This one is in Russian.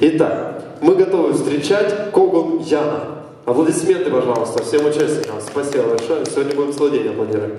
Итак, мы готовы встречать Когун Яна. Аплодисменты, пожалуйста, всем участникам. Спасибо большое. Сегодня будем целый день аплодировать.